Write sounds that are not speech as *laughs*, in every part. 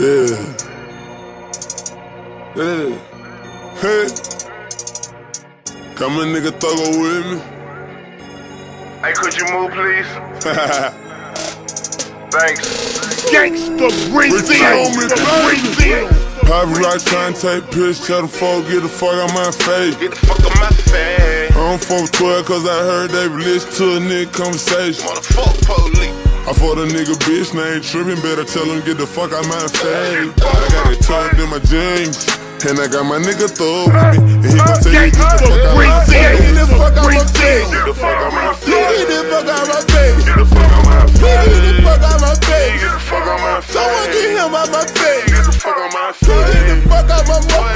Yeah. Yeah. Hey. Come a nigga thugger with me. Hey, could you move, please? *laughs* Thanks. Gangsta Brazil. Brazil. Private right trying to take piss, tell the folk get the fuck out my face. Get the fuck out my face. I don't fuck with 12 cause I heard they listen to a nigga conversation. Motherfuck police. I fought a nigga bitch name trippin', better tell him get the fuck out my face. I got it tucked in my jeans. And I got my nigga thug with me. And he gon' tell you get the fuck out my face. Get the fuck out my face. Get the fuck out my face. Get the fuck out my face. Get the fuck out my face. Get the fuck out my face. Get the fuck out my face. Someone get him out my face. Get the fuck out my Get the fuck out my face.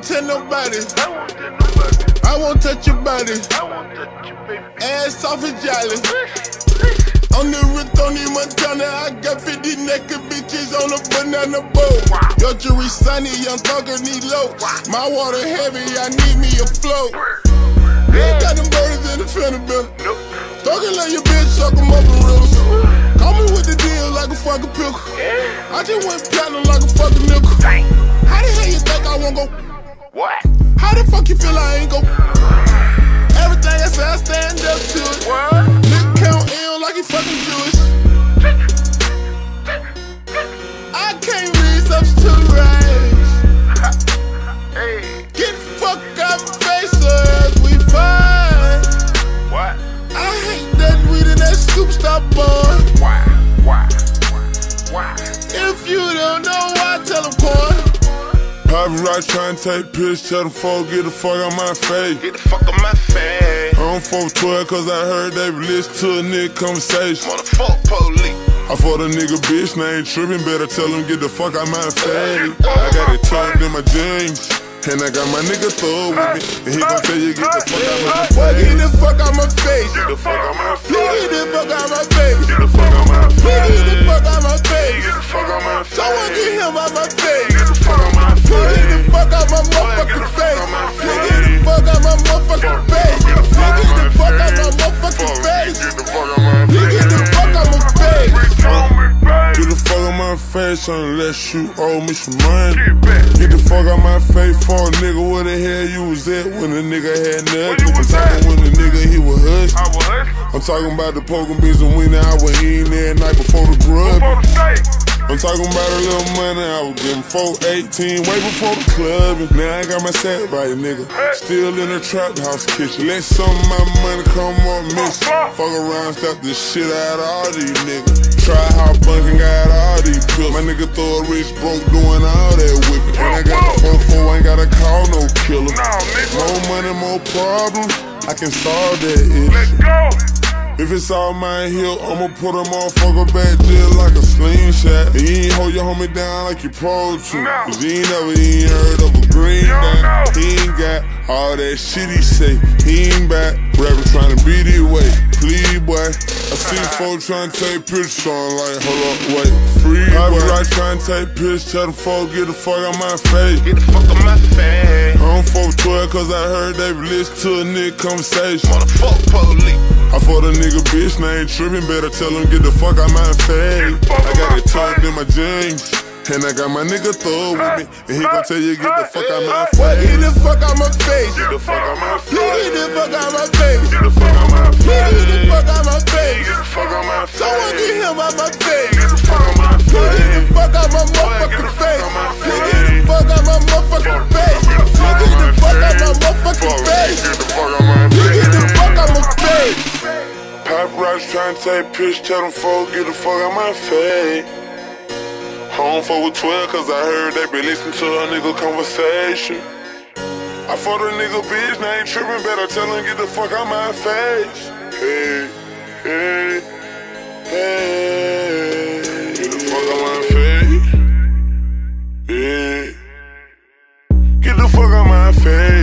Won't tell nobody. I won't touch your body. I won't touch you, baby. Ass off and jolly. On the Tony Montana, I got 50 naked bitches on a banana boat. Your jury sunny, young thugger need low. My water heavy, I need me a float. Ain't got them birds in the. Nope. Talking like your bitch, suck 'em up in riddles. Call me with the deal like a fucking pickle. I just went platinum like a fucking nickel. How the hell you think I won't go? What? How the fuck you feel I ain't go? Everything I say, I stand up to it. What? Nigga count ill like he fucking Jewish. I can't read substitute rights. Hey. Get the fuck out my face, we fight. What? I hate that weed and that superstar boy. Private right trying to take piss, tell them folk get the fuck out my face. Get the fuck out my face. I don't fuck with 12 cause I heard they listen to a nigga conversation. Motherfuck police. I fought a nigga bitch name trippin', better tell him get the fuck out my face. I got it tucked in my jeans. And I got my nigga thug with me. And he gon' tell you get the fuck out my face. Get the fuck out my face. Get the fuck out my face. Get the fuck out my face. Get the fuck out my face. Get the fuck out my face. Get the fuck out my face. Someone get him out my face. Face unless you owe me some money. Get the fuck out my face for a nigga. Where the hell you was at when the nigga had nothing? I'm talking when the nigga he was hustling. I was hustling I'm talking about the poking beans and weenie I was eating that night before the grub. for the state. I'm talking about a little money I was getting 418 way before the club. And now I got my set right, nigga. Still in the trap house kitchen. Let some of my money come up mix. Fuck around, step the shit out of all these niggas. Try how bunking got all these pills. My nigga throw a rich broke doing all that whipping. And I got the 4 ain't gotta call no killer. More money, more problems. I can solve that issue. Let's go. If it's all my heel, I'ma put a motherfucker back just like a slingshot. And you ain't hold your homie down like you supposed to. No. Cause he ain't never even heard of a green dot. He ain't got all that shit he say. He ain't back, rapping trying to beat it way. Please, boy. I see folks trying to take pictures, so I'm like, hold up, wait. Free, I was right trying to take pictures, tell the folk get the fuck out my face. Get the fuck out my face. I don't fuck with 12 cause I heard they listen to a nigga conversation. Motherfuck police. I fought a nigga bitch name trippin', better tell him get the fuck out my face. I got it tucked in my jeans. And I got my nigga thug with me. And he gon' tell you get the fuck out my face. Get the fuck out my face. Get the fuck out my face. Get the fuck out my face. Get the fuck out my face. Get the fuck out my face. Get the fuck out my face. Someone get him out my face. Get the fuck out my Get the face. fuck out my motherfucking face. Get the fuck out my motherfucking face. Get the fuck out my motherfucking face. Get the fuck out my Get the fuck out my face. Paparazzi trying to take pics, tell them folks get the fuck out my face don't fuck with 12 cause I heard they been listening to a nigga conversation. I fought a nigga bitch, now ain't tripping, better tell him get the fuck out my face. Hey, hey, hey. Get the fuck out my face. Hey. Get the fuck out my face.